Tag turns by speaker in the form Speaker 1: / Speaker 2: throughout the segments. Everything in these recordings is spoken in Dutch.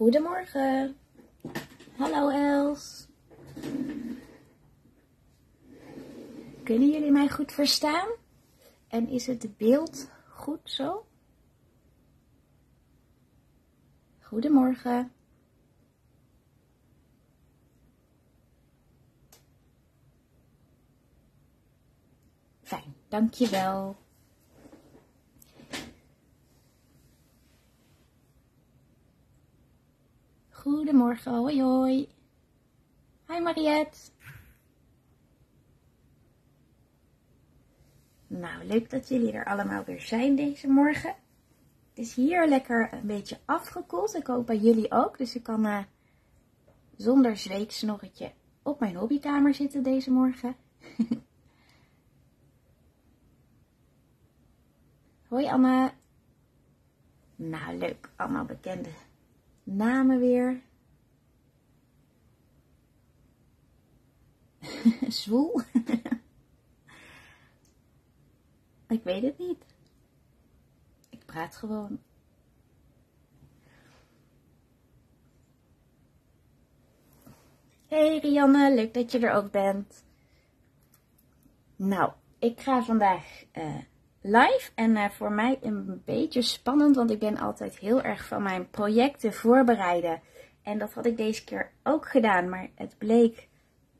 Speaker 1: Goedemorgen. Hallo Els. Kunnen jullie mij goed verstaan? En is het beeld goed zo? Goedemorgen. Fijn, dankjewel. Goedemorgen, hoi hoi. Hi Mariette. Nou, leuk dat jullie er allemaal weer zijn deze morgen. Het is hier lekker een beetje afgekoeld. Ik hoop bij jullie ook. Dus ik kan uh, zonder zweetsnorretje op mijn hobbykamer zitten deze morgen. Hoi Anna. Nou, leuk. Allemaal bekende namen weer. Zwoel? ik weet het niet. Ik praat gewoon. Hey Rianne, leuk dat je er ook bent. Nou, ik ga vandaag uh, live. En uh, voor mij een beetje spannend, want ik ben altijd heel erg van mijn projecten voorbereiden. En dat had ik deze keer ook gedaan, maar het bleek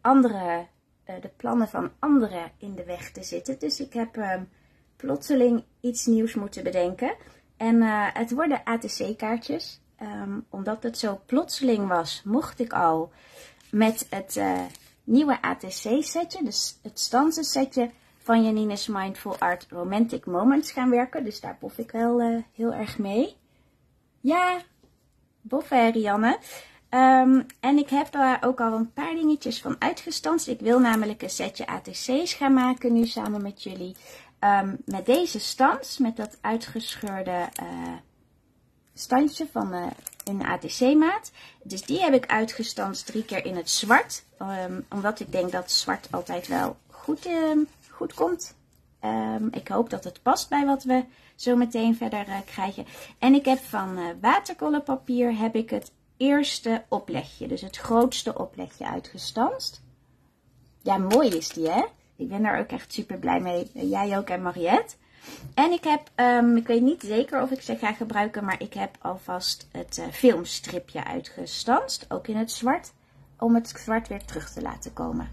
Speaker 1: andere, uh, de plannen van anderen in de weg te zitten. Dus ik heb uh, plotseling iets nieuws moeten bedenken. En eh, het worden ATC-kaartjes. Um, omdat het zo plotseling was, mocht ik al met het eh, nieuwe ATC-setje, dus het stanzensetje van Janine's Mindful Art Romantic Moments gaan werken. Dus daar bof ik wel uh, heel erg mee. Ja, boffen Rianne. Um, en ik heb daar ook al een paar dingetjes van uitgestanst. Ik wil namelijk een setje ATC's gaan maken nu samen met jullie. Um, met deze stans, met dat uitgescheurde uh, standje van uh, in ATC maat. Dus die heb ik uitgestanst drie keer in het zwart. Um, omdat ik denk dat zwart altijd wel goed komt. Um, ik hoop dat het past bij wat we zo meteen verder uh, krijgen. En ik heb van uh, waterkollenpapier heb ik het eerste oplegje, dus het grootste oplegje uitgestanst. Ja, mooi is die hè? Ik ben daar ook echt super blij mee. Jij ook en Mariette. En ik heb, um, ik weet niet zeker of ik ze ga gebruiken, maar ik heb alvast het uh, filmstripje uitgestanst, ook in het zwart, om het zwart weer terug te laten komen.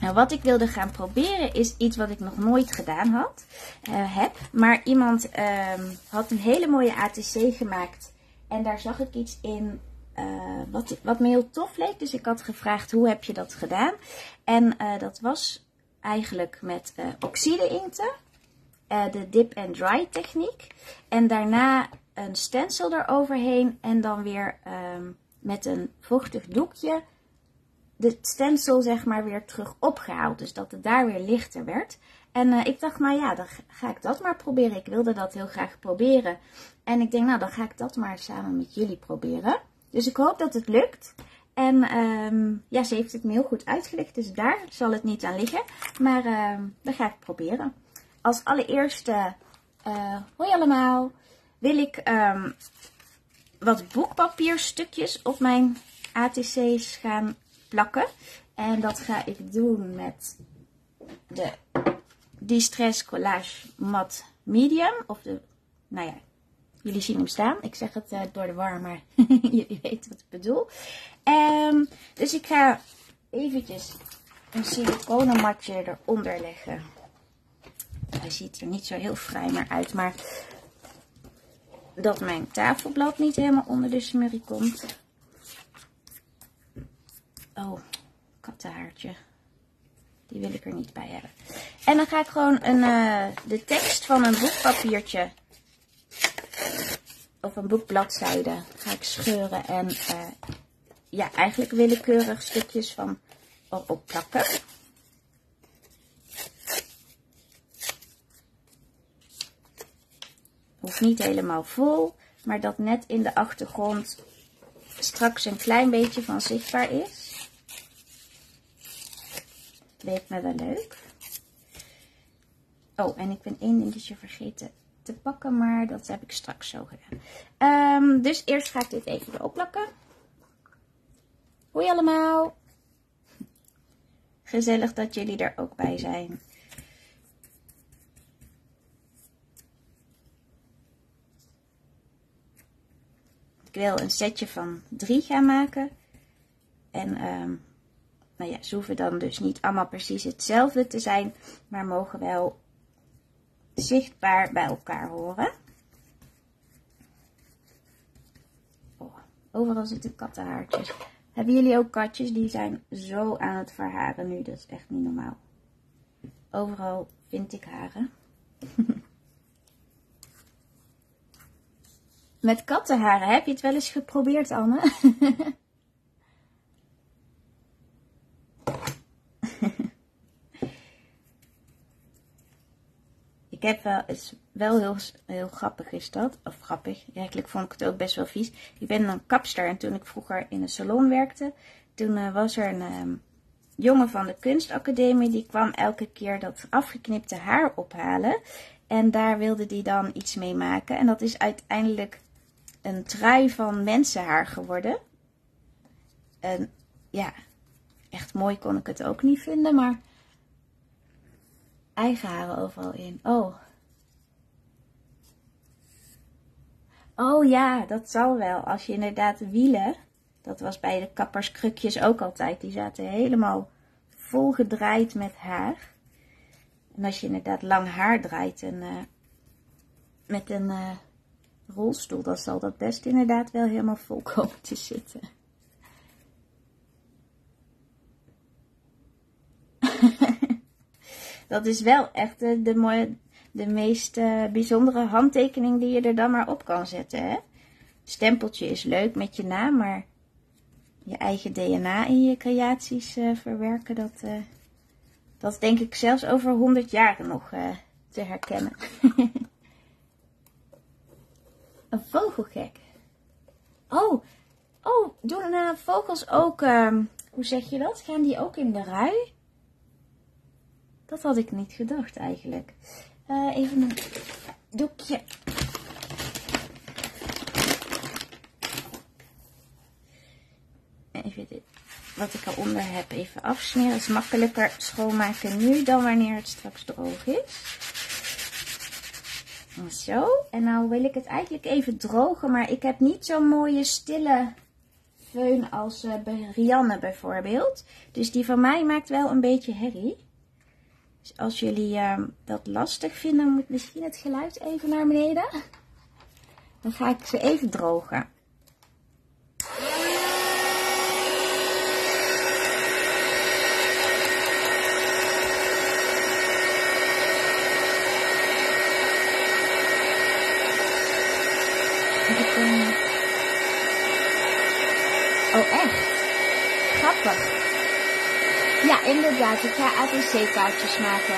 Speaker 1: Nou, wat ik wilde gaan proberen is iets wat ik nog nooit gedaan had, uh, heb. Maar iemand uh, had een hele mooie ATC gemaakt. En daar zag ik iets in uh, wat, wat me heel tof leek. Dus ik had gevraagd, hoe heb je dat gedaan? En uh, dat was eigenlijk met uh, oxide inkten. de dip and dry techniek. En daarna een stencil eroverheen. En dan weer um, met een vochtig doekje de stencil zeg maar weer terug opgehaald. Dus dat het daar weer lichter werd. En uh, ik dacht, maar ja, dan ga ik dat maar proberen. Ik wilde dat heel graag proberen. En ik denk, nou, dan ga ik dat maar samen met jullie proberen. Dus ik hoop dat het lukt. En um, ja, ze heeft het me heel goed uitgelegd. Dus daar zal het niet aan liggen. Maar uh, dat ga ik proberen. Als allereerste, uh, hoi allemaal, wil ik um, wat boekpapierstukjes op mijn ATC's gaan En dat ga ik doen met de Distress Collage Matte Medium. Of de, nou ja, jullie zien hem staan. Ik zeg het uh, door de war, maar jullie weten wat ik bedoel. Um, dus ik ga eventjes een siliconen matje eronder leggen. Hij ziet er niet zo heel fraai meer uit, maar dat mijn tafelblad niet helemaal onder de smurrie komt. Oh, kattenhaartje. Die wil ik er niet bij hebben. En dan ga ik gewoon een, uh, de tekst van een boekpapiertje of een boekbladzijde ga ik scheuren en uh, ja, eigenlijk willekeurig stukjes van erop plakken. Hoeft niet helemaal vol, maar dat net in de achtergrond straks een klein beetje van zichtbaar is leek me wel leuk. Oh, en ik ben één dingetje vergeten te pakken, maar dat heb ik straks zo gedaan. Ehm, dus eerst ga ik dit even erop plakken. Hoi allemaal! Gezellig dat jullie er ook bij zijn. Ik wil een setje van drie gaan maken. En um, nou ja, ze hoeven dan dus niet allemaal precies hetzelfde te zijn, maar mogen wel zichtbaar bij elkaar horen. Oh, overal zitten kattenhaartjes. Hebben jullie ook katjes? Die zijn zo aan het verharen nu. Dat is echt niet normaal. Overal vind ik haren. Met kattenharen, heb je het wel eens geprobeerd, Anne? heb wel, is wel heel, heel grappig is dat, of grappig, eigenlijk vond ik het ook best wel vies. Ik ben een kapster en toen ik vroeger in een salon werkte, toen uh, was er een um, jongen van de kunstacademie, die kwam elke keer dat afgeknipte haar ophalen. En daar wilde hij dan iets mee maken. En dat is uiteindelijk een trui van mensenhaar geworden. En ja, echt mooi kon ik het ook niet vinden, maar eigen haren overal in. Oh. Oh ja, dat zal wel. Als je inderdaad wielen, dat was bij de kapperskrukjes ook altijd, die zaten helemaal vol gedraaid met haar. En als je inderdaad lang haar draait en uh, met een uh, rolstoel, dan zal dat best inderdaad wel helemaal vol komen te zitten. Dat is wel echt de, de, mooie, de meest uh, bijzondere handtekening die je er dan maar op kan zetten. Hè? Stempeltje is leuk met je naam, maar je eigen DNA in je creaties uh, verwerken, dat, uh, dat denk ik zelfs over 100 jaar nog te herkennen. een vogelgek. Oh, oh doen vogels ook, ehm, hoe zeg je dat? Gaan die ook in de rui? Dat had ik niet gedacht eigenlijk. Uh, even een doekje. Even dit, wat ik eronder heb even afsmeren. Het is makkelijker schoonmaken nu dan wanneer het straks droog is. Zo. En nou wil ik het eigenlijk even drogen, maar ik heb niet zo'n mooie stille veun als uh, bij Rianne bijvoorbeeld. Dus die van mij maakt wel een beetje herrie. Dus als jullie uh, dat lastig vinden, moet misschien het geluid even naar beneden. Dan ga ik ze even drogen. Oh, echt? Grappig. Ja, inderdaad. Ik ga ABC-kaartjes maken.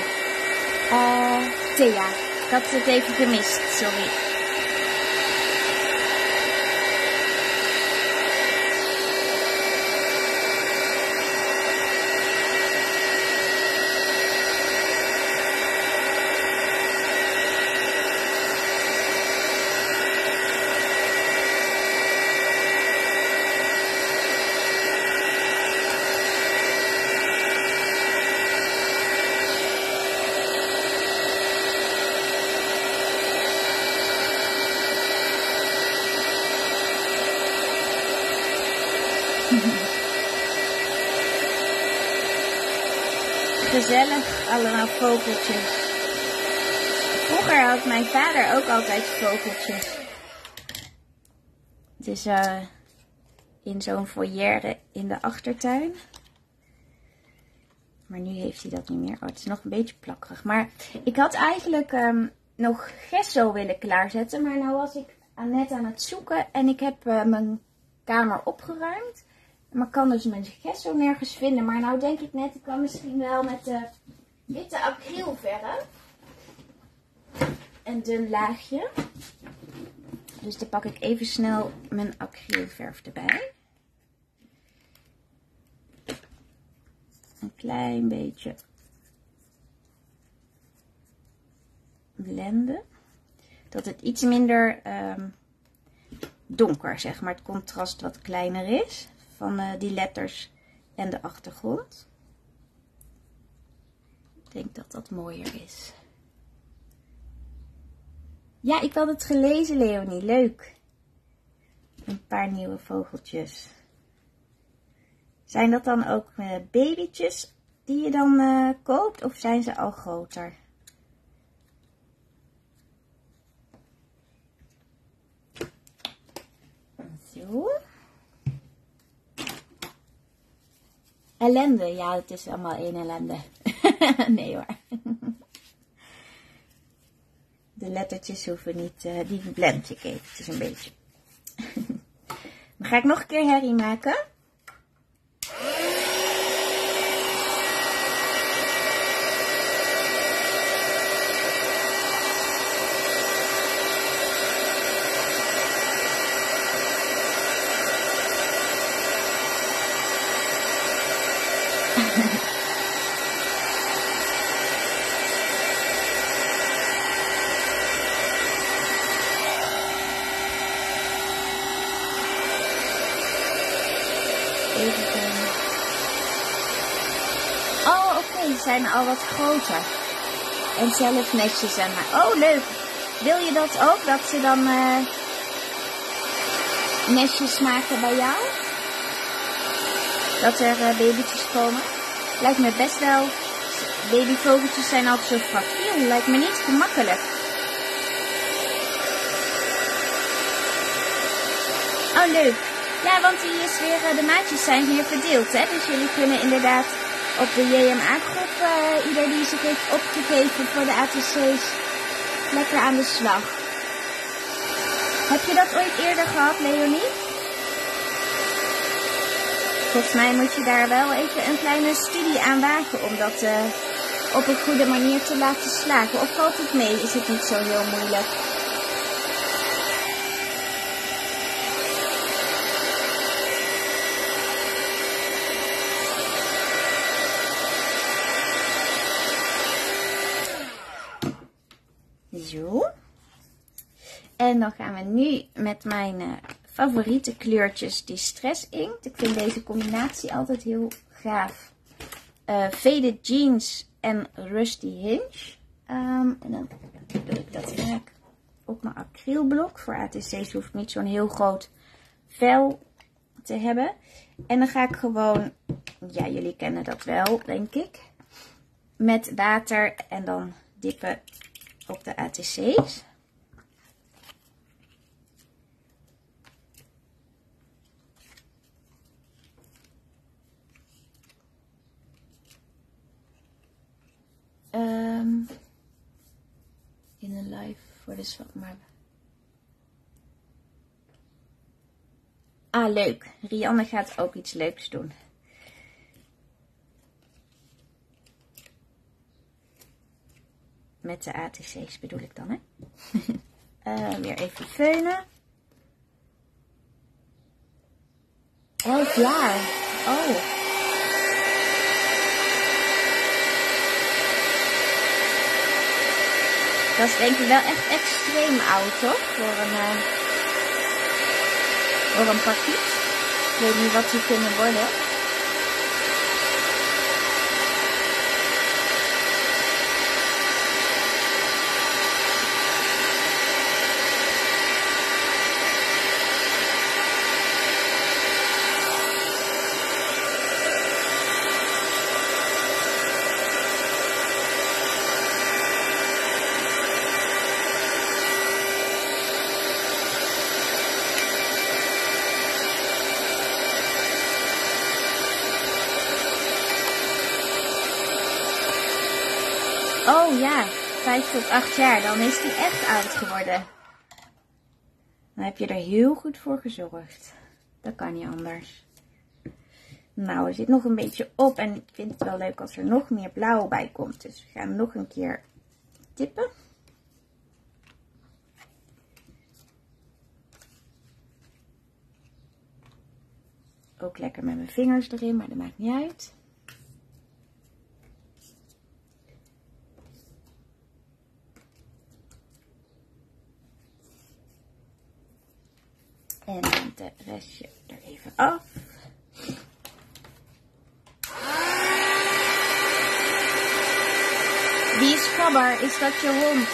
Speaker 1: Uh, Thea, ik had het even gemist. Sorry. Gezellig, allemaal vogeltjes. Vroeger had mijn vader ook altijd vogeltjes. Dus uh, in zo'n foyer in de achtertuin. Maar nu heeft hij dat niet meer. Oh, het is nog een beetje plakkerig. Maar ik had eigenlijk um, nog gesso willen klaarzetten. Maar nou was ik net aan het zoeken. En ik heb uh, mijn kamer opgeruimd. Maar kan dus mijn gesso nergens vinden. Maar nou denk ik net, ik kan misschien wel met de witte acrylverf. Een dun laagje. Dus dan pak ik even snel mijn acrylverf erbij. Een klein beetje blenden. Dat het iets minder ehm, donker, zeg maar, het contrast wat kleiner is van uh, die letters en de achtergrond. Ik denk dat dat mooier is. Ja, ik had het gelezen, Leonie. Leuk. Een paar nieuwe vogeltjes. Zijn dat dan ook uh, babytjes die je dan uh, koopt of zijn ze al groter? Zo. Ellende, ja, het is allemaal één ellende. nee hoor. De lettertjes hoeven niet, uh, die blend ik eventjes een beetje. Dan ga ik nog een keer herrie maken. zijn al wat groter. En zelf netjes aan maar. Oh, leuk. Wil je dat ook? Dat ze dan uh, nestjes maken bij jou? Dat er uh, babytjes komen? Lijkt me best wel... Babyvogeltjes zijn altijd zo fragiel. Lijkt me niet gemakkelijk. Oh, leuk. Ja, want die is weer, uh, de maatjes zijn weer verdeeld, hè. Dus jullie kunnen inderdaad op de JMA-groep, uh, ieder die zich heeft opgegeven voor de ATC's, lekker aan de slag. Heb je dat ooit eerder gehad, Leonie? Volgens mij moet je daar wel even een kleine studie aan wagen om dat uh, op een goede manier te laten slagen. Of valt het mee? Is het niet zo heel moeilijk? En dan gaan we nu met mijn uh, favoriete kleurtjes Distress Inkt. Ik vind deze combinatie altijd heel gaaf. Uh, Faded Jeans en Rusty Hinge. Um, en dan doe ik dat werk op mijn acrylblok. Voor ATC's hoeft niet zo'n heel groot vel te hebben. En dan ga ik gewoon, ja jullie kennen dat wel denk ik. Met water en dan dippen op de ATC's. Um, in een live voor de swap maar. Ah, leuk. Rianne gaat ook iets leuks doen. Met de ATC's bedoel ik dan, hè? uh, weer even veunen. Elf jaar. Oh. Dat is denk ik wel echt extreem oud, toch? Voor een, uh, voor een. Ik weet niet wat die kunnen worden. Oh ja, 5 tot 8 jaar. Dan is hij echt oud geworden. Dan heb je er heel goed voor gezorgd. Dat kan niet anders. Nou, er zit nog een beetje op. En ik vind het wel leuk als er nog meer blauw bij komt. Dus we gaan nog een keer tippen. Ook lekker met mijn vingers erin, maar dat maakt niet uit. En de restje er even af. Wie is Gabber? Is dat je hond?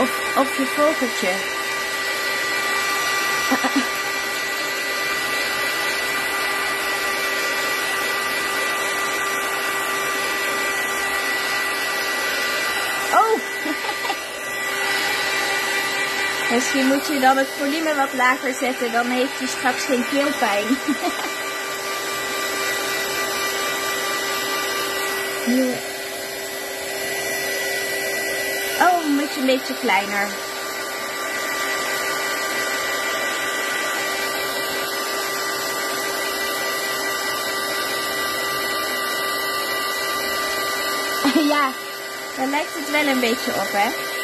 Speaker 1: Of, of je vogeltje? Oh! Misschien moet je dan het volume wat lager zetten, dan heeft hij straks geen keelpijn. Oh, moet je een beetje kleiner. ja, daar lijkt het wel een beetje op, hè?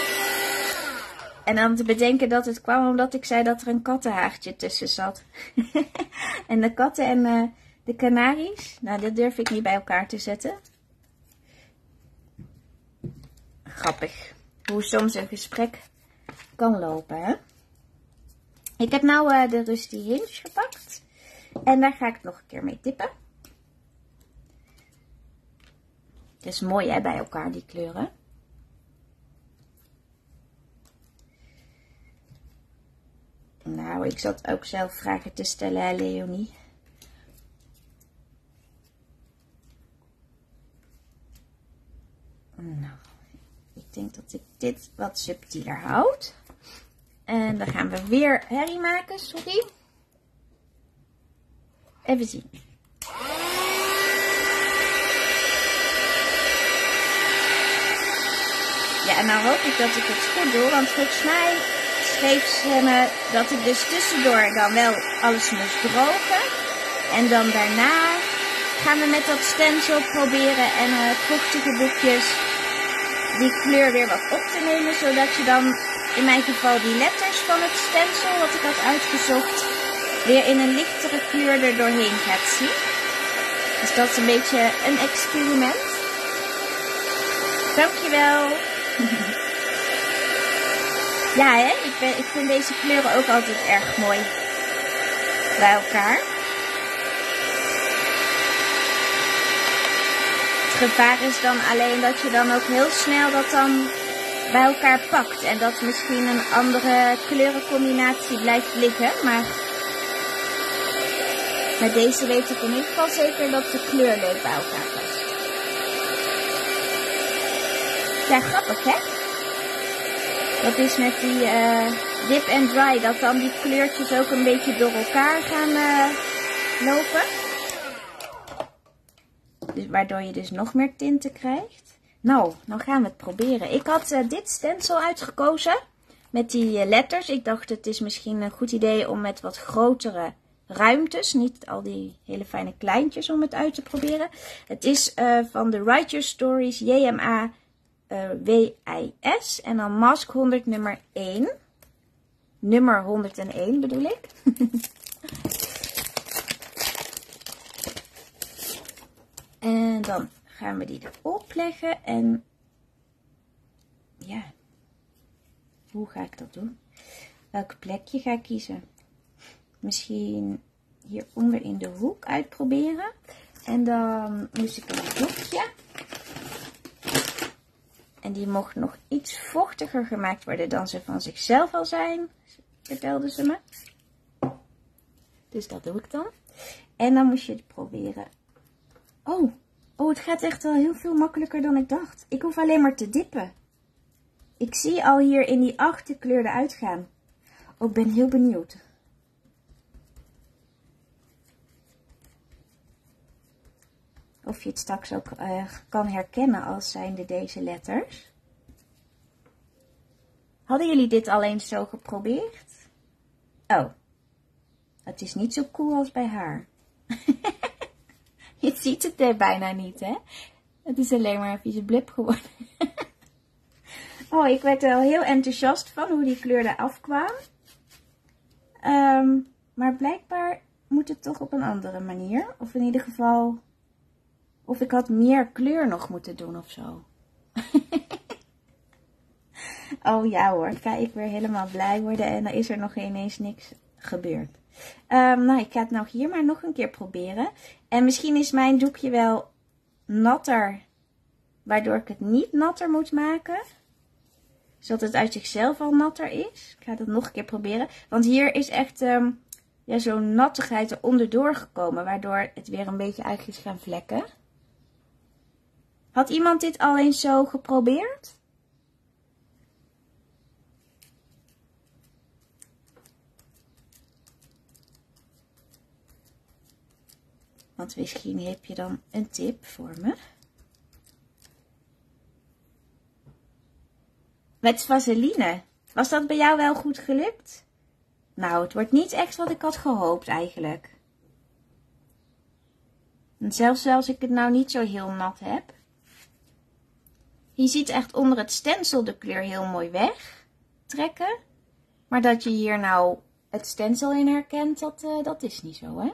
Speaker 1: En dan te bedenken dat het kwam omdat ik zei dat er een kattenhaagje tussen zat. en de katten en uh, de kanaries, nou dat durf ik niet bij elkaar te zetten. Grappig. Hoe soms een gesprek kan lopen, hè? Ik heb nou uh, de Rusty Hinge gepakt. En daar ga ik nog een keer mee tippen. Het is mooi hè, bij elkaar die kleuren. Nou, ik zat ook zelf vragen te stellen, hè, Leonie. Nou, ik denk dat ik dit wat subtieler houd. En dan gaan we weer herrie maken, sorry. Even zien. Ja, en nou hoop ik dat ik het goed doe, want volgens mij schreef ze me dat ik dus tussendoor dan wel alles moest drogen. En dan daarna gaan we met dat stencil proberen en uh, vochtige boekjes die kleur weer wat op te nemen. Zodat je dan in mijn geval die letters van het stencil wat ik had uitgezocht weer in een lichtere kleur er doorheen gaat zien. Dus dat is een beetje een experiment. Dankjewel. ja, hè? Ik, ben, ik vind deze kleuren ook altijd erg mooi bij elkaar. Het gevaar is dan alleen dat je dan ook heel snel dat dan bij elkaar pakt. En dat misschien een andere kleurencombinatie blijft liggen. Maar met deze weet ik in ieder geval zeker dat de kleur leuk bij elkaar past. Ja, grappig hè? Dat is met die uh, dip and dry, dat dan die kleurtjes ook een beetje door elkaar gaan uh, lopen. Dus, waardoor je dus nog meer tinten krijgt. Nou, nou gaan we het proberen. Ik had uh, dit stencil uitgekozen met die letters. Ik dacht het is misschien een goed idee om met wat grotere ruimtes, niet al die hele fijne kleintjes om het uit te proberen. Het is van de Write Stories JMA WIS en dan mask 100 nummer 1. Nummer 101 bedoel ik. en dan gaan we die erop leggen en ja, hoe ga ik dat doen? Welk plekje ga ik kiezen? Misschien hieronder in de hoek uitproberen. En dan moest ik een doekje en die mocht nog iets vochtiger gemaakt worden dan ze van zichzelf al zijn, vertelde ze me. Dus dat doe ik dan. En dan moest je het proberen. Oh, oh, het gaat echt wel heel veel makkelijker dan ik dacht. Ik hoef alleen maar te dippen. Ik zie al hier in die achterkleur eruit gaan. Oh, ik ben heel benieuwd. Of je het straks ook uh, kan herkennen als zijnde deze letters. Hadden jullie dit al eens zo geprobeerd? Oh, het is niet zo cool als bij haar. je ziet het bijna niet, hè? Het is alleen maar een vieze blip geworden. oh, ik werd er al heel enthousiast van hoe die kleur eraf kwam. Um, maar blijkbaar moet het toch op een andere manier. Of in ieder geval of ik had meer kleur nog moeten doen of zo. oh ja hoor, ga ik weer helemaal blij worden en dan is er nog ineens niks gebeurt. Ehm, nou, ik ga het nou hier maar nog een keer proberen. En misschien is mijn doekje wel natter, waardoor ik het niet natter moet maken. Zodat het uit zichzelf al natter is. Ik ga dat nog een keer proberen. Want hier is echt ehm, ja, zo'n nattigheid er onderdoor gekomen, waardoor het weer een beetje uit is gaan vlekken. Had iemand dit al eens zo geprobeerd? Want misschien heb je dan een tip voor me. Met vaseline. Was dat bij jou wel goed gelukt? Nou, het wordt niet echt wat ik had gehoopt eigenlijk. En zelfs als ik het nou niet zo heel nat heb. Je ziet echt onder het stencil de kleur heel mooi wegtrekken. Maar dat je hier nou het stencil in herkent, dat, uh, dat is niet zo, hè?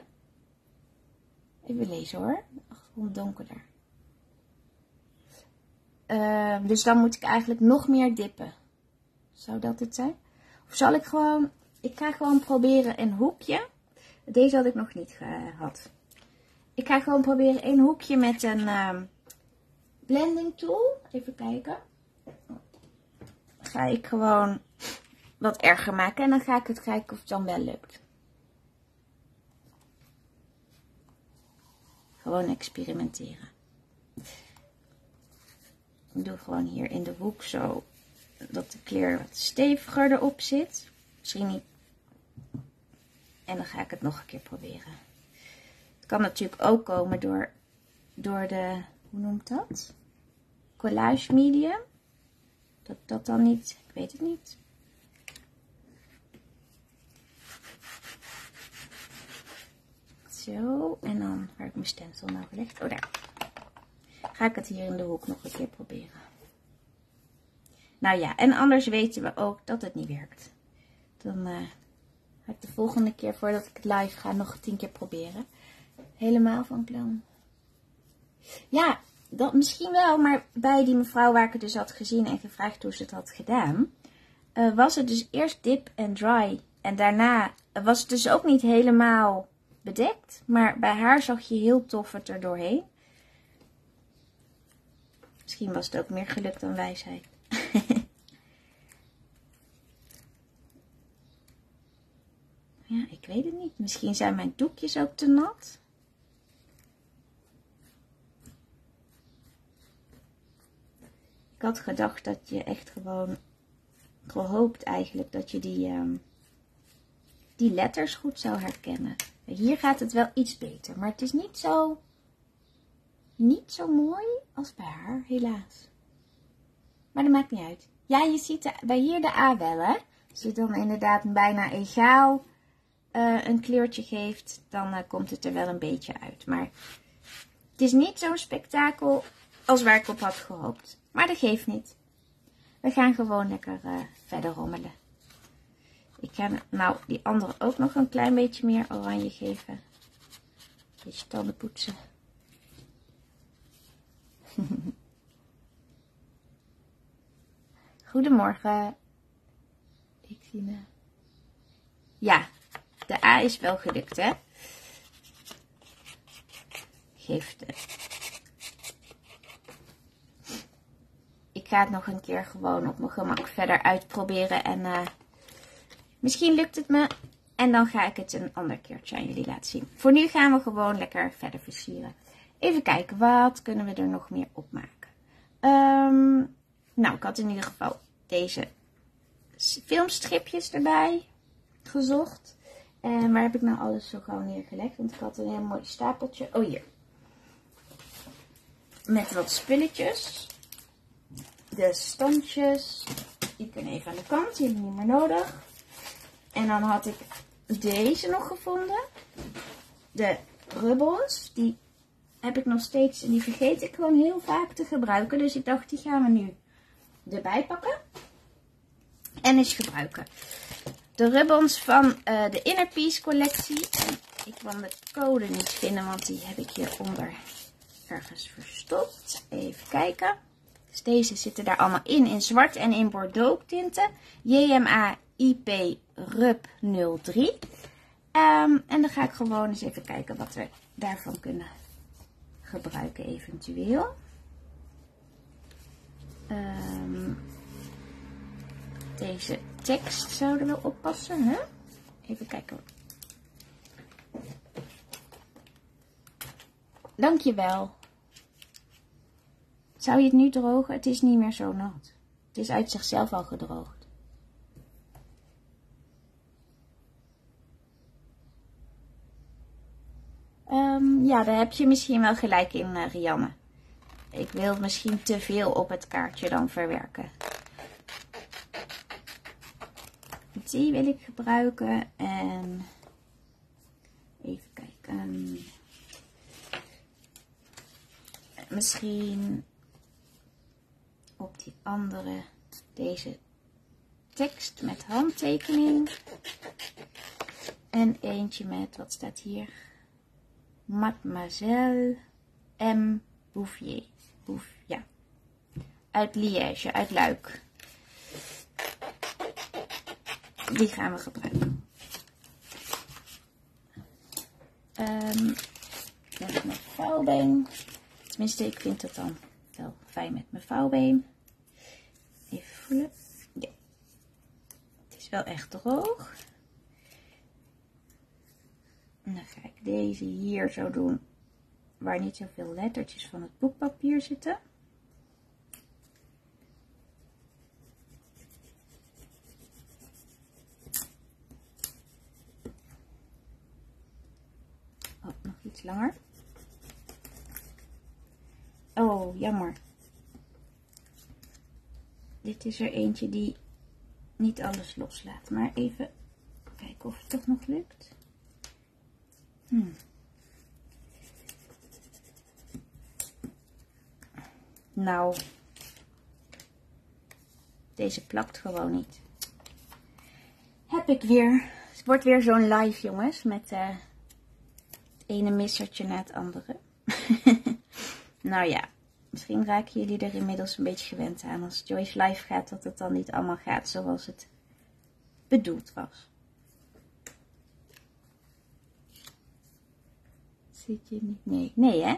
Speaker 1: Even lezen hoor. Achtergrond donkerder. Uh, dus dan moet ik eigenlijk nog meer dippen. Zou dat het zijn? Of zal ik gewoon... Ik ga gewoon proberen een hoekje. Deze had ik nog niet gehad. Ik ga gewoon proberen een hoekje met een uh, blending tool. Even kijken. Ga ik gewoon wat erger maken. En dan ga ik het kijken of het dan wel lukt. Gewoon experimenteren. Ik doe gewoon hier in de hoek zo dat de kleur wat steviger erop zit. Misschien niet. En dan ga ik het nog een keer proberen. Het kan natuurlijk ook komen door, door de, hoe noemt dat? Collage medium. Dat dat dan niet, ik weet het niet. Zo, en dan waar heb ik mijn stencil nou gelegd? Oh, daar. Ga ik het hier in de hoek nog een keer proberen. Nou ja, en anders weten we ook dat het niet werkt. Dan uh, ga ik de volgende keer voordat ik het live ga nog tien keer proberen. Helemaal van plan. Ja, dat misschien wel, maar bij die mevrouw waar ik het dus had gezien en gevraagd hoe ze het had gedaan, uh, was het dus eerst dip en dry. En daarna was het dus ook niet helemaal bedekt. Maar bij haar zag je heel tof het er doorheen. Misschien was het ook meer geluk dan wijsheid. ja, ik weet het niet. Misschien zijn mijn doekjes ook te nat. Had gedacht dat je echt gewoon gehoopt eigenlijk dat je die, um, die letters goed zou herkennen. Hier gaat het wel iets beter, maar het is niet zo, niet zo mooi als bij haar, helaas. Maar dat maakt niet uit. Ja, je ziet bij hier de A wel, hè. Als je dan inderdaad bijna egaal uh, een kleurtje geeft, dan uh, komt het er wel een beetje uit. Maar het is niet zo'n spektakel als waar ik op had gehoopt. Maar dat geeft niet. We gaan gewoon lekker uh, verder rommelen. Ik ga nou die andere ook nog een klein beetje meer oranje geven. Beetje tanden poetsen. Goedemorgen. Ik zie me. Ja, de A is wel gelukt, hè? Geef de. Ga het nog een keer gewoon op mijn gemak verder uitproberen en uh, Misschien lukt het me en dan ga ik het een ander keertje aan jullie laten zien. Voor nu gaan we gewoon lekker verder versieren. Even kijken, wat kunnen we er nog meer op maken? Um, nou, ik had in ieder geval deze filmstripjes erbij gezocht. En waar heb ik nou alles zo gauw neergelegd? Want ik had een heel mooi stapeltje. Oh, hier. Met wat spulletjes. De standjes. Die kunnen even aan de kant. Die hebben we niet meer nodig. En dan had ik deze nog gevonden. De rubbels. Die heb ik nog steeds. En die vergeet ik gewoon heel vaak te gebruiken. Dus ik dacht, die gaan we nu erbij pakken. En eens gebruiken. De ribbons van uh, de Inner Peace collectie. Ik kan de code niet vinden, want die heb ik hieronder ergens verstopt. Even kijken. Dus deze zitten daar allemaal in, in zwart en in bordeaux tinten. JMA IP RUP 03. Um, en dan ga ik gewoon eens even kijken wat we daarvan kunnen gebruiken eventueel. Um, deze tekst zouden we oppassen. Hè? Even kijken. Dankjewel. Zou je het nu drogen? Het is niet meer zo nat. Het is uit zichzelf al gedroogd. Um, ja, daar heb je misschien wel gelijk in, uh, Rianne. Ik wil misschien te veel op het kaartje dan verwerken. Die wil ik gebruiken en even kijken. Misschien op die andere deze tekst met handtekening. En eentje met, wat staat hier? Mademoiselle M. Bouffier. Bouf, ja. Uit Liège, uit Luik. Die gaan we gebruiken. Um, met mijn vouwbeen. Tenminste, ik vind het dan wel fijn met mijn vouwbeen. Even voelen. Ja. Het is wel echt droog. En dan ga ik deze hier zo doen. Waar niet zoveel lettertjes van het boekpapier zitten. Oh, nog iets langer. Oh, jammer. Dit is er eentje die niet alles loslaat. Maar even kijken of het toch nog lukt. Hmm. Nou, deze plakt gewoon niet. Heb ik weer. Het wordt weer zo'n live, jongens. Met uh, het ene missertje na het andere. Nou ja, misschien raken jullie er inmiddels een beetje gewend aan. Als Joyce live gaat, dat het dan niet allemaal gaat zoals het bedoeld was. Zit je niet? Nee, nee hè?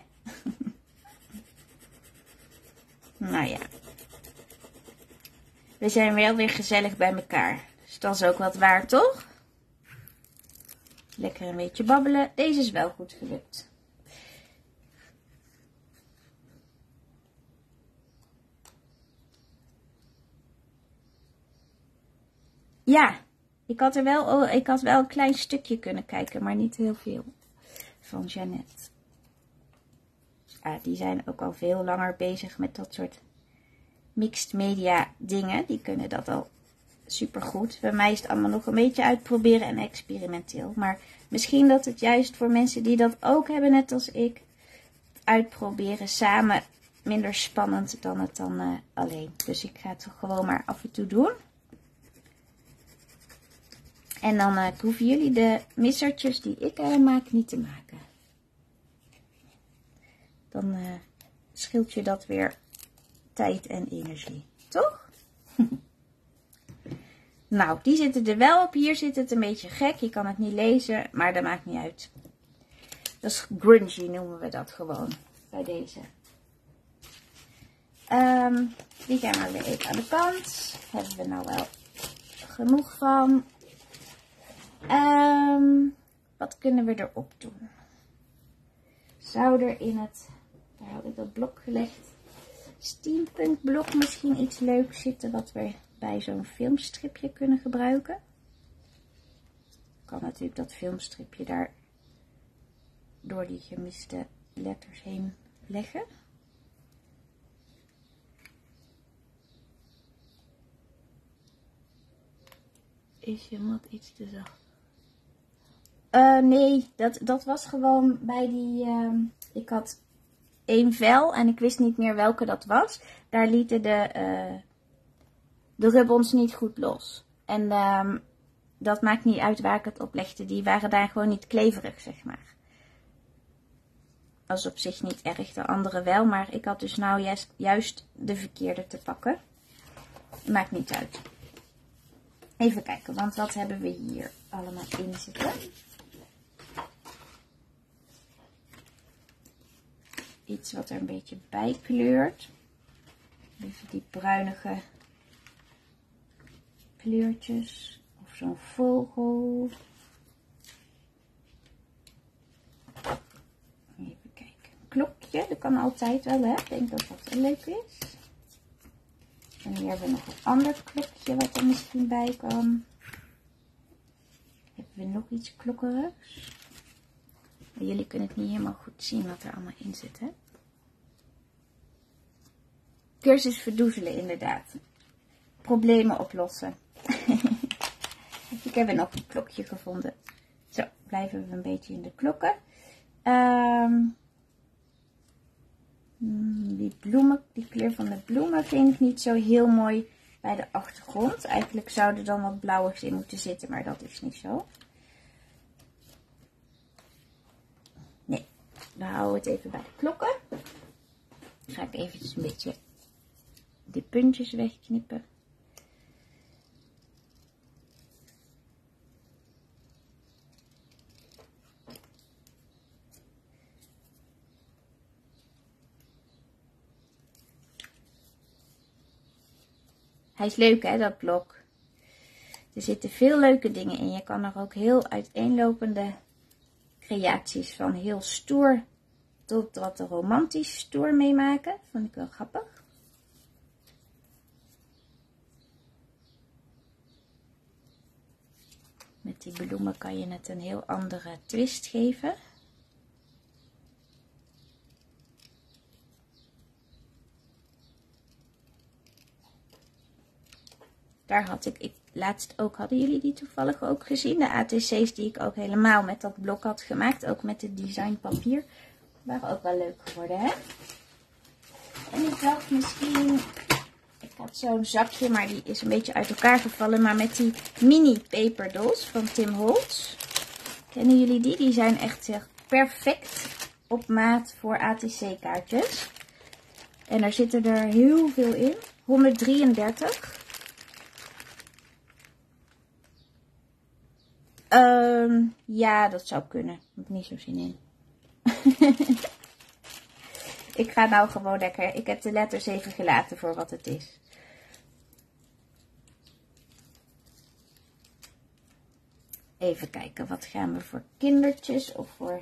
Speaker 1: nou ja. We zijn wel weer gezellig bij elkaar. Dus dat is ook wat waar, toch? Lekker een beetje babbelen. Deze is wel goed gelukt. Ja, ik had er wel, ik had wel een klein stukje kunnen kijken, maar niet heel veel van Jeannette. Ja, die zijn ook al veel langer bezig met dat soort mixed media dingen. Die kunnen dat al super goed. Bij mij is het allemaal nog een beetje uitproberen en experimenteel. Maar misschien dat het juist voor mensen die dat ook hebben, net als ik, uitproberen samen minder spannend dan het dan uh, alleen. Dus ik ga het gewoon maar af en toe doen. En dan hoeven jullie de missertjes die ik uh, maak niet te maken. Dan uh, scheelt je dat weer tijd en energie. Toch? nou, die zitten er wel op. Hier zit het een beetje gek. Je kan het niet lezen, maar dat maakt niet uit. Dat is grungy noemen we dat gewoon bij deze. Um, die gaan we weer even aan de kant. Hebben we nou wel genoeg van. Um, wat kunnen we erop doen? Zou er in het, daar had ik dat blok gelegd, steampunk blok misschien iets leuks zitten wat we bij zo'n filmstripje kunnen gebruiken? Kan natuurlijk dat filmstripje daar door die gemiste letters heen leggen. Is je mat iets te zacht? Uh, nee, dat, dat was gewoon bij die. Uh, ik had één vel en ik wist niet meer welke dat was. Daar lieten de, uh, de ribbons niet goed los. En ehm, dat maakt niet uit waar ik het op legde. Die waren daar gewoon niet kleverig, zeg maar. Dat is op zich niet erg, de andere wel. Maar ik had dus nou juist de verkeerde te pakken. Maakt niet uit. Even kijken, want wat hebben we hier allemaal in zitten? Iets wat er een beetje bij kleurt. Even die bruinige kleurtjes. Of zo'n vogel. Even kijken. Klokje, dat kan altijd wel, hè? Ik denk dat dat leuk is. En hier hebben we nog een ander klokje wat er misschien bij kan. Hebben we nog iets klokkerigs? Jullie kunnen het niet helemaal goed zien wat er allemaal in zit, hè? Cursus verdoezelen, inderdaad. Problemen oplossen. Ik heb nog een klokje gevonden. Zo, blijven we een beetje in de klokken. Um, die bloemen, die kleur van de bloemen vind ik niet zo heel mooi bij de achtergrond. Eigenlijk zouden er dan wat blauwers in moeten zitten, maar dat is niet zo. Nee, dan houden we het even bij de klokken. Dan ga ik eventjes een beetje die puntjes wegknippen. Hij is leuk hè, dat blok. Er zitten veel leuke dingen in. Je kan er ook heel uiteenlopende creaties van heel stoer tot wat romantisch stoer meemaken. Vond ik wel grappig. Met die bloemen kan je het een heel andere twist geven. Daar had ik, ik laatst ook, hadden jullie die toevallig ook gezien? De ATC's die ik ook helemaal met dat blok had gemaakt. Ook met het designpapier. Waren ook wel leuk geworden, hè? En ik dacht misschien... Ik had zo'n zakje, maar die is een beetje uit elkaar gevallen. Maar met die mini peperdolls van Tim Holtz. Kennen jullie die? Die zijn echt perfect op maat voor ATC kaartjes. En daar zitten er heel veel in. 133. Um, ja, dat zou kunnen. Ik heb niet zo zin in. ik ga nou gewoon lekker. Ik heb de letters even gelaten voor wat het is. Even kijken, wat gaan we voor kindertjes of voor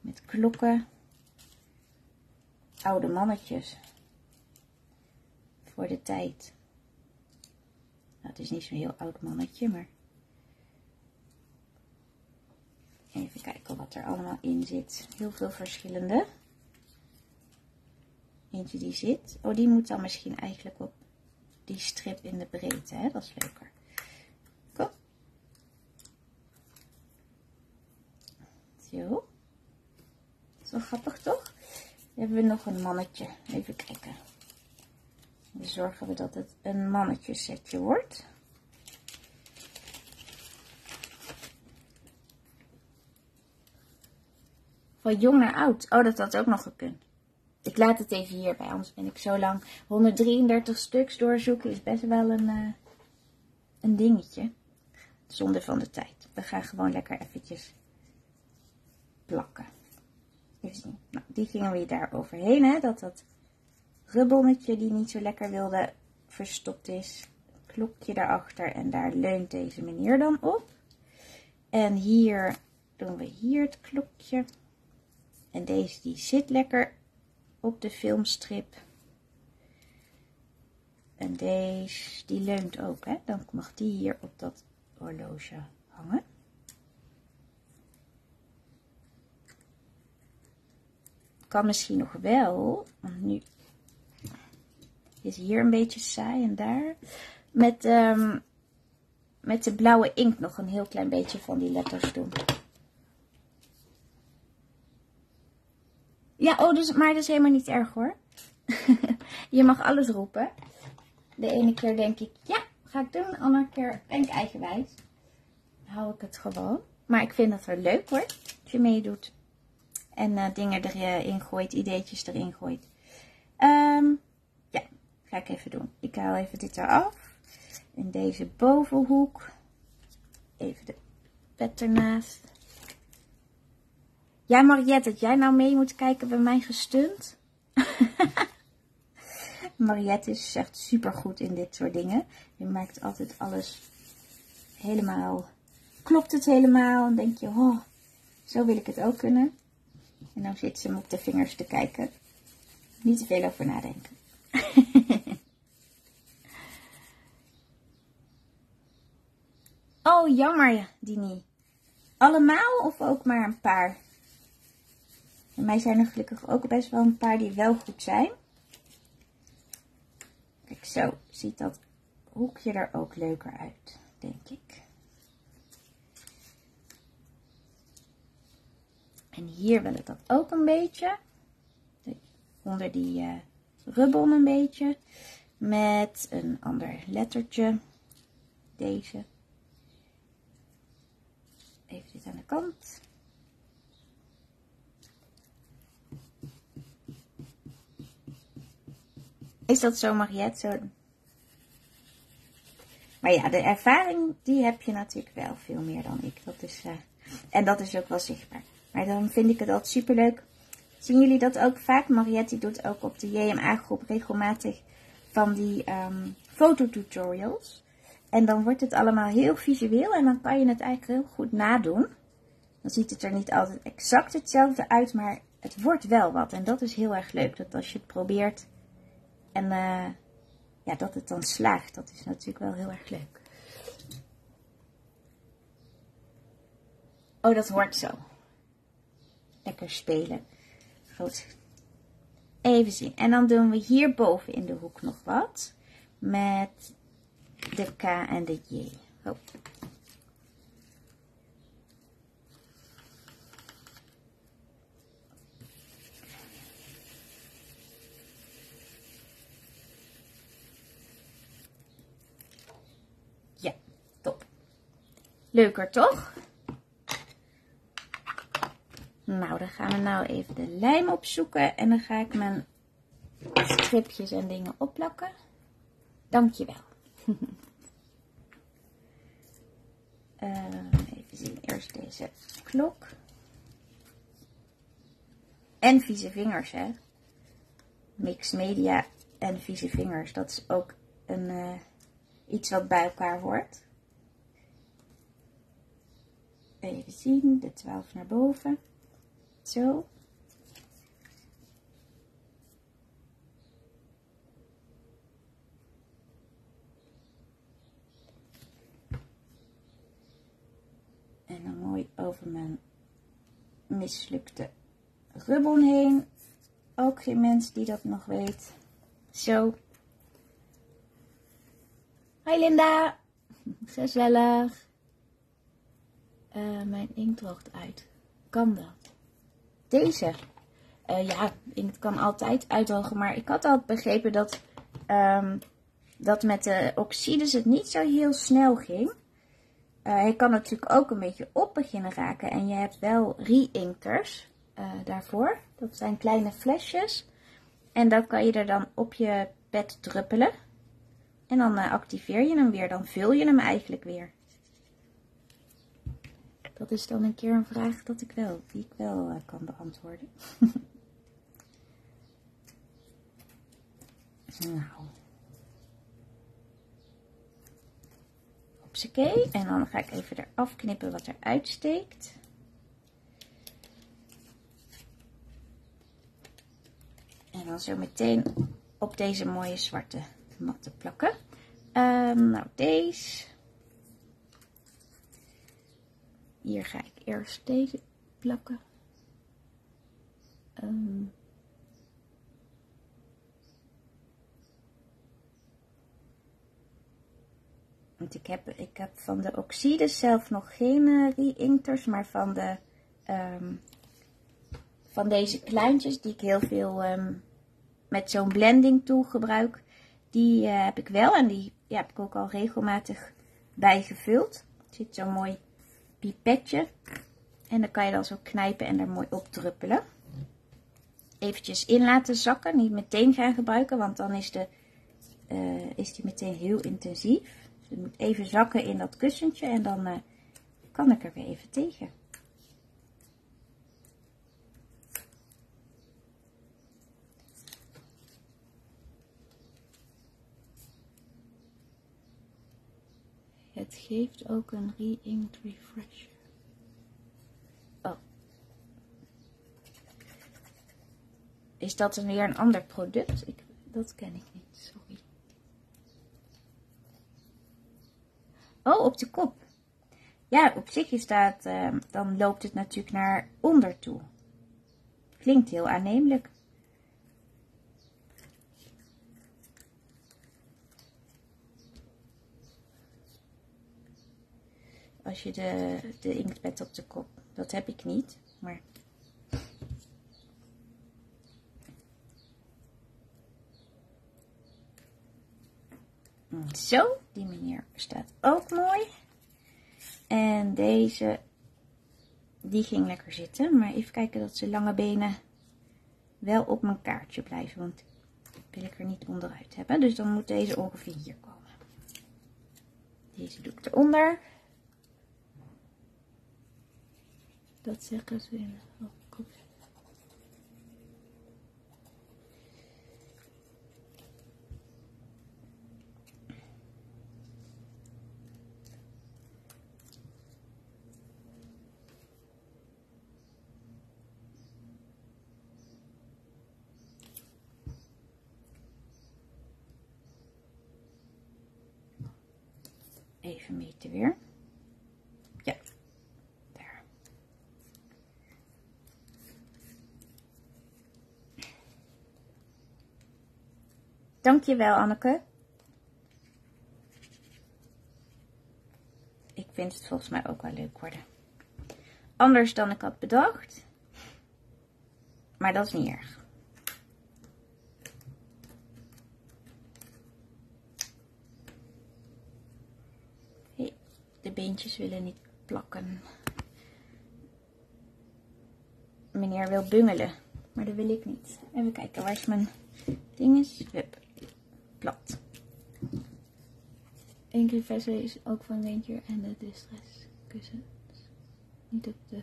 Speaker 1: met klokken. Oude mannetjes. Voor de tijd. Nou, het is niet zo'n heel oud mannetje, maar Even kijken wat er allemaal in zit. Heel veel verschillende. Eentje die zit. Oh, die moet dan misschien eigenlijk op die strip in de breedte. Hè? Dat is leuker. Kom. Zo. Zo grappig toch? Dan hebben we nog een mannetje. Even kijken. Dan zorgen we dat het een mannetje setje wordt. Van jong naar oud. Oh, dat had ook nog gekund. Ik laat het even hierbij, anders ben ik zo lang. 133 stuks doorzoeken is best wel een, uh, een dingetje. Zonde van de tijd. We gaan gewoon lekker eventjes plakken. Even. Nou, die gingen we daar overheen, hè. Dat dat rubbelmetje die niet zo lekker wilde verstopt is. Klokje daarachter en daar leunt deze meneer dan op. En hier doen we hier het klokje. En deze die zit lekker op de filmstrip. En deze die leunt ook. Hè? Dan mag die hier op dat horloge hangen. Kan misschien nog wel. Want nu is hier een beetje saai en daar. Met, um, met de blauwe inkt nog een heel klein beetje van die letters doen. Ja, oh, dus, maar dat is helemaal niet erg hoor. je mag alles roepen. De ene keer denk ik, ja, ga ik doen. De andere keer denk ik eigenwijs. Hou ik het gewoon. Maar ik vind het wel leuk hoor, als je meedoet. En uh, dingen erin gooit, ideetjes erin gooit. Um, ja, ga ik even doen. Ik haal even dit eraf. in deze bovenhoek. Even de pet ernaast. Ja, Mariette, dat jij nou mee moet kijken bij mijn gestunt. Mariette is echt super goed in dit soort dingen. Je maakt altijd alles helemaal. Klopt het helemaal? En denk je, oh, zo wil ik het ook kunnen. En dan zit ze hem op de vingers te kijken. Niet te veel over nadenken. oh, jammer, Dini. Allemaal of ook maar een paar? Bij mij zijn er gelukkig ook best wel een paar die wel goed zijn. Kijk, zo ziet dat hoekje er ook leuker uit, denk ik. En hier wil ik dat ook een beetje. Onder die uh, rubbel een beetje. Met een ander lettertje. Deze. Even dit aan de kant. Is dat zo, Mariette? Zo... Maar ja, de ervaring, die heb je natuurlijk wel veel meer dan ik. Dat is, uh... en dat is ook wel zichtbaar. Maar dan vind ik het altijd superleuk. Zien jullie dat ook vaak? Mariette doet ook op de JMA-groep regelmatig van die um, fototutorials. En dan wordt het allemaal heel visueel en dan kan je het eigenlijk heel goed nadoen. Dan ziet het er niet altijd exact hetzelfde uit, maar het wordt wel wat. En dat is heel erg leuk, dat als je het probeert en uh, ja, dat het dan slaagt, dat is natuurlijk wel heel erg leuk. Oh, dat hoort zo. Lekker spelen. Goed. Even zien. En dan doen we hierboven in de hoek nog wat. Met de K en de J. Ja, top. Leuker toch? Nou, dan gaan we nou even de lijm opzoeken. En dan ga ik mijn stripjes en dingen opplakken. Dankjewel. uh, even zien, eerst deze klok. En vieze vingers, hè. Mix media en vieze vingers. Dat is ook een, uh, iets wat bij elkaar hoort. Even zien, de 12 naar boven. Zo. En dan mooi over mijn mislukte rubbel heen. Ook geen mens die dat nog weet. Zo. Hi Linda. Gezellig. Uh, mijn inkt droogt uit. Kan dat? Deze. Uh, ja, het kan altijd uitdrogen. Maar ik had al begrepen dat, um, dat met de oxides het niet zo heel snel ging. Hij kan natuurlijk ook een beetje op beginnen raken. En je hebt wel re-inkers uh, daarvoor. Dat zijn kleine flesjes. En dat kan je er dan op je pet druppelen. En dan activeer je hem weer. Dan vul je hem eigenlijk weer. Dat is dan een keer een vraag dat ik wel, die ik wel uh, kan beantwoorden. nou. En dan ga ik even eraf knippen wat er uitsteekt. En dan zo meteen op deze mooie zwarte matte plakken. Um, nou, deze. Hier ga ik eerst deze plakken. Um, want ik heb, ik heb van de oxides zelf nog geen uh, re-inkters, maar van de um, van deze kleintjes die ik heel veel um, met zo'n blending tool gebruik, die uh, heb ik wel en die heb ik ook al regelmatig bijgevuld. Er zit zo mooi pipetje. En dan kan je dan zo knijpen en er mooi op druppelen. Eventjes in laten zakken. Niet meteen gaan gebruiken, want dan is, de, uh, is die meteen heel intensief. Dus het moet even zakken in dat kussentje en dan uh, kan ik er weer even tegen. Het geeft ook een re-inked refresher. Oh. Is dat weer een ander product? Ik, dat ken ik niet, sorry. Oh, op de kop. Ja, op zich is dat, uh, dan loopt het natuurlijk naar onder toe. Klinkt heel aannemelijk. Als je de, de inktpad op de kop. Dat heb ik niet, maar... Zo, die manier staat ook mooi. En deze, die ging lekker zitten. Maar even kijken dat ze lange benen wel op mijn kaartje blijven. Want wil ik er niet onderuit hebben. Dus dan moet deze ongeveer hier komen. Deze doe ik eronder. Dat zeggen ze in het kopje. Even meten weer. Dankjewel Anneke. Ik vind het volgens mij ook wel leuk worden. Anders dan ik had bedacht. Maar dat is niet erg. De beentjes willen niet plakken. Meneer wil bungelen, maar dat wil ik niet. Even kijken, waar is mijn ding is? Hup plat. Enkele versen is ook van Ranger en de distress kussens. Niet op de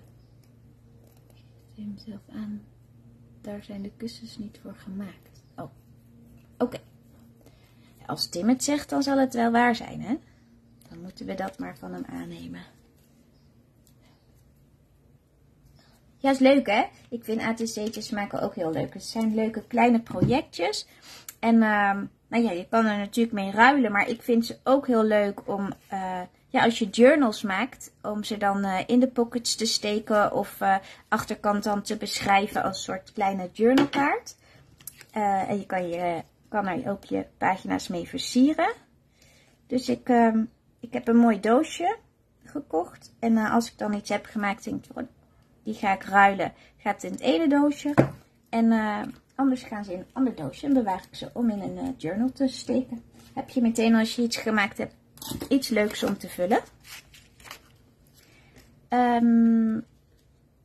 Speaker 1: hem zelf aan. Daar zijn de kussens niet voor gemaakt. Oh, oké. Als Tim het zegt, dan zal het wel waar zijn, hè? Dan moeten we dat maar van hem aannemen. Ja, is leuk, hè? Ik vind ATC'tjes maken ook heel leuk. Het zijn leuke kleine projectjes. En uh, nou ja, je kan er natuurlijk mee ruilen, maar ik vind ze ook heel leuk om, uh, ja, als je journals maakt, om ze dan uh, in de pockets te steken of uh, achterkant dan te beschrijven als soort kleine journalkaart. en je kan, je kan er ook je pagina's mee versieren. Dus ik, ehm, ik heb een mooi doosje gekocht. En als ik dan iets heb gemaakt, denk ik, oh, die ga ik ruilen. Gaat in het ene doosje. En Anders gaan ze in een ander doosje en bewaar ik ze om in een uh, journal te steken. Heb je meteen als je iets gemaakt hebt iets leuks om te vullen. Um,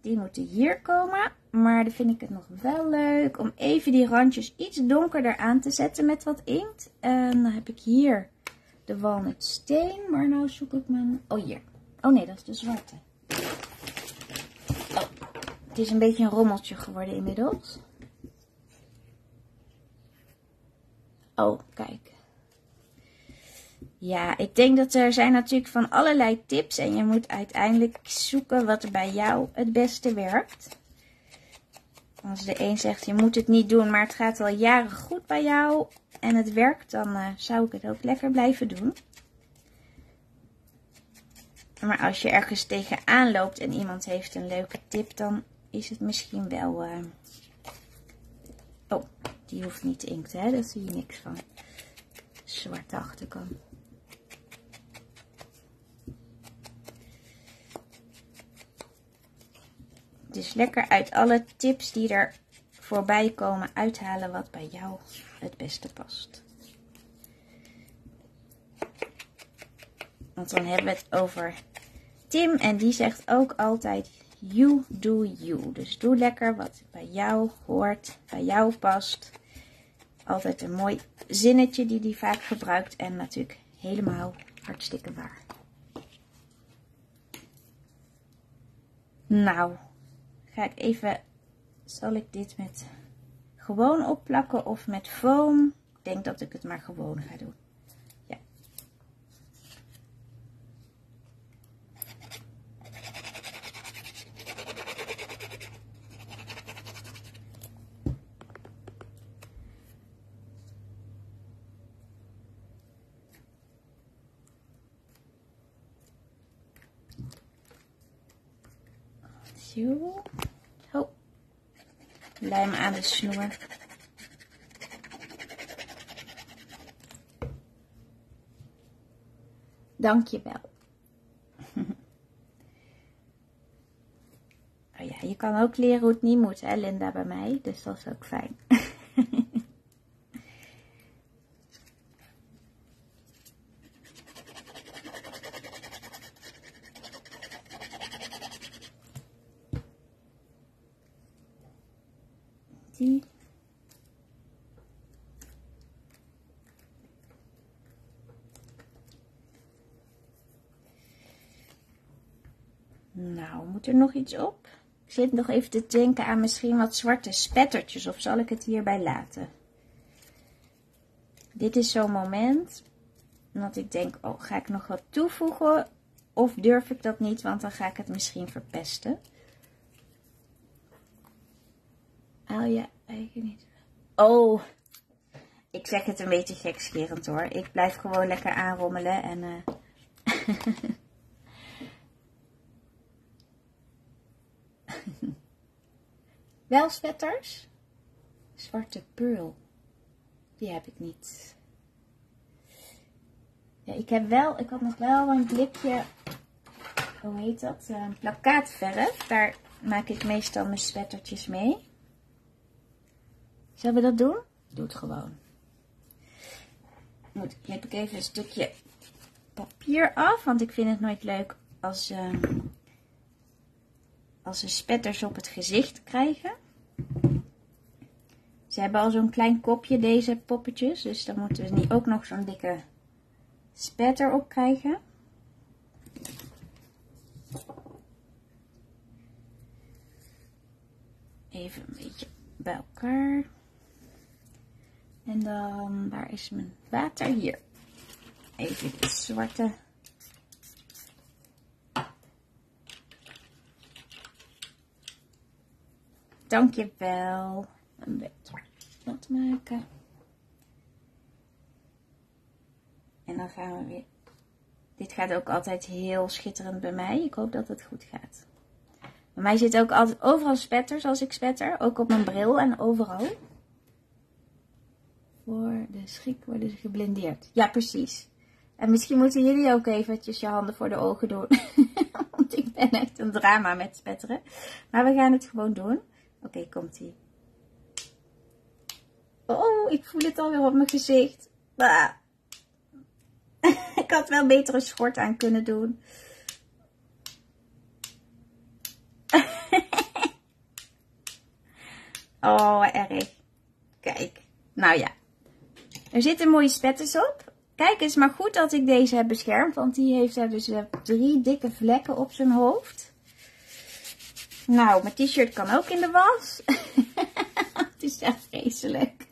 Speaker 1: die moeten hier komen. Maar dan vind ik het nog wel leuk om even die randjes iets donkerder aan te zetten met wat inkt. En dan heb ik hier de walnutsteen. Maar nou zoek ik mijn... Oh, hier. Oh nee, dat is de zwarte. Oh, het is een beetje een rommeltje geworden inmiddels. Oh, kijk. Ja, ik denk dat er zijn natuurlijk van allerlei tips. En je moet uiteindelijk zoeken wat er bij jou het beste werkt. Als de een zegt, je moet het niet doen, maar het gaat al jaren goed bij jou. En het werkt, dan uh, zou ik het ook lekker blijven doen. Maar als je ergens tegenaan loopt en iemand heeft een leuke tip, dan is het misschien wel... Uh... Oh, die hoeft niet inkt, hè? Daar zie je niks van. Zwarte achterkant. Dus lekker uit alle tips die er voorbij komen uithalen wat bij jou het beste past. Want dan hebben we het over Tim en die zegt ook altijd You do you. Dus doe lekker wat bij jou hoort, bij jou past. Altijd een mooi zinnetje die hij vaak gebruikt. En natuurlijk helemaal Hartstikke waar. Nou, ga ik even, zal ik dit met gewoon opplakken of met foam? Ik denk dat ik het maar gewoon ga doen. Zo. Oh. Lijm aan de snoer. Dankjewel. Oh ja, je kan ook leren hoe het niet moet, hè Linda, bij mij. Dus dat is ook fijn. Nou, moet er nog iets op? Ik zit nog even te denken aan misschien wat zwarte spettertjes. Of zal ik het hierbij laten? Dit is zo'n moment dat ik denk, oh, ga ik nog wat toevoegen? Of durf ik dat niet, want dan ga ik het misschien verpesten. Haal je eigen niet. Oh, ik zeg het een beetje gekscherend hoor. Ik blijf gewoon lekker aanrommelen en... Uh... Wel spetters? Zwarte pearl. Die heb ik niet. Ja, ik heb wel, ik had nog wel een blikje, hoe heet dat? Uh, plakkaatverf. Daar maak ik meestal mijn spettertjes mee. Zullen we dat doen? Doe het gewoon. Moet, knip ik even een stukje papier af, want ik vind het nooit leuk als... Uh, als ze spetters op het gezicht krijgen. Ze hebben al zo'n klein kopje, deze poppetjes. Dus dan moeten we niet ook nog zo'n dikke spetter op krijgen. Even een beetje bij elkaar. En dan, waar is mijn water? Hier. Even dit zwarte Dankjewel. Een beetje wat maken. En dan gaan we weer. Dit gaat ook altijd heel schitterend bij mij. Ik hoop dat het goed gaat. Bij mij zit ook altijd overal spetters als ik spetter. Ook op mijn bril en overal. Voor de schrik worden ze geblindeerd. Ja, precies. En misschien moeten jullie ook eventjes je handen voor de ogen doen. Want ik ben echt een drama met spetteren. Maar we gaan het gewoon doen. Oké, komt ie. Oh, ik voel het alweer op mijn gezicht. ik had wel beter een schort aan kunnen doen. oh, erg. Kijk. Nou ja. Er zitten mooie spetters op. Kijk eens, maar goed dat ik deze heb beschermd. Want die heeft er dus eh, drie dikke vlekken op zijn hoofd. Nou, mijn t-shirt kan ook in de was. het is echt vreselijk.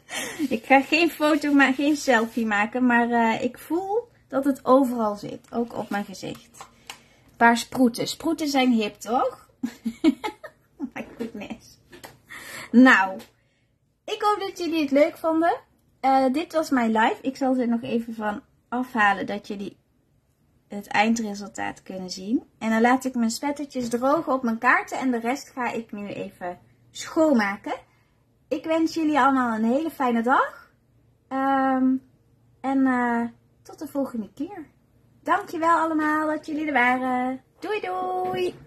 Speaker 1: Ik ga geen foto, maar geen selfie maken. Maar uh, ik voel dat het overal zit. Ook op mijn gezicht. Een paar sproeten. Sproeten zijn hip, toch? oh my goodness. Nou, ik hoop dat jullie het leuk vonden. Uh, dit was mijn live. Ik zal er nog even van afhalen dat jullie het eindresultaat kunnen zien. En dan laat ik mijn spettertjes drogen op mijn kaarten en de rest ga ik nu even schoonmaken. Ik wens jullie allemaal een hele fijne dag. Um, en uh, tot de volgende keer. Dankjewel allemaal dat jullie er waren. Doei doei!